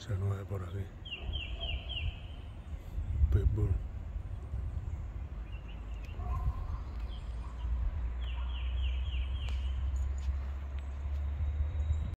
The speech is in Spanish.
Se mueve por aquí. Pitbull.